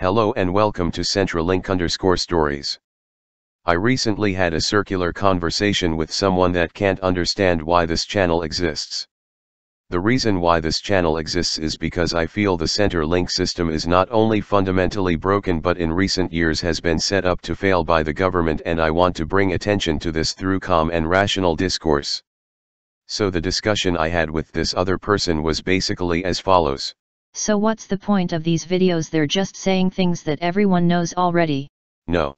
Hello and welcome to Centrelink underscore stories. I recently had a circular conversation with someone that can't understand why this channel exists. The reason why this channel exists is because I feel the Centrelink system is not only fundamentally broken but in recent years has been set up to fail by the government and I want to bring attention to this through calm and rational discourse. So the discussion I had with this other person was basically as follows. So what's the point of these videos they're just saying things that everyone knows already. No.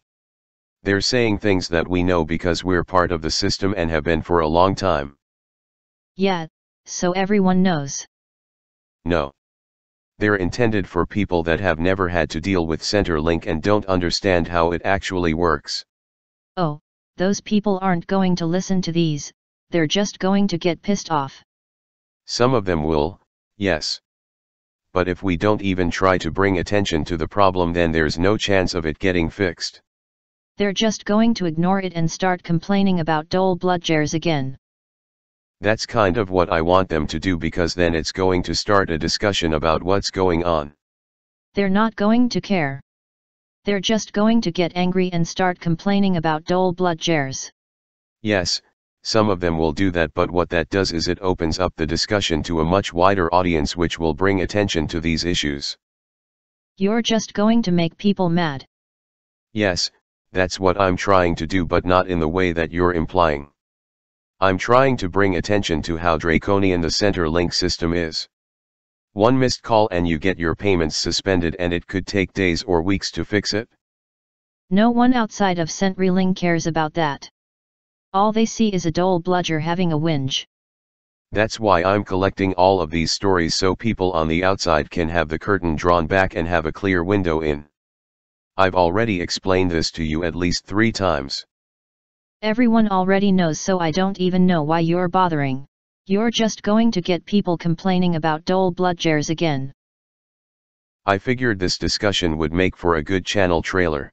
They're saying things that we know because we're part of the system and have been for a long time. Yeah, so everyone knows. No. They're intended for people that have never had to deal with Centrelink and don't understand how it actually works. Oh, those people aren't going to listen to these, they're just going to get pissed off. Some of them will, yes but if we don't even try to bring attention to the problem then there's no chance of it getting fixed. They're just going to ignore it and start complaining about dole bludgers again. That's kind of what I want them to do because then it's going to start a discussion about what's going on. They're not going to care. They're just going to get angry and start complaining about dole bludgers. Yes, some of them will do that but what that does is it opens up the discussion to a much wider audience which will bring attention to these issues. You're just going to make people mad. Yes, that's what I'm trying to do but not in the way that you're implying. I'm trying to bring attention to how draconian the Centrelink system is. One missed call and you get your payments suspended and it could take days or weeks to fix it? No one outside of Centrelink cares about that. All they see is a dole bludger having a whinge. That's why I'm collecting all of these stories so people on the outside can have the curtain drawn back and have a clear window in. I've already explained this to you at least three times. Everyone already knows so I don't even know why you're bothering. You're just going to get people complaining about dole bludgers again. I figured this discussion would make for a good channel trailer.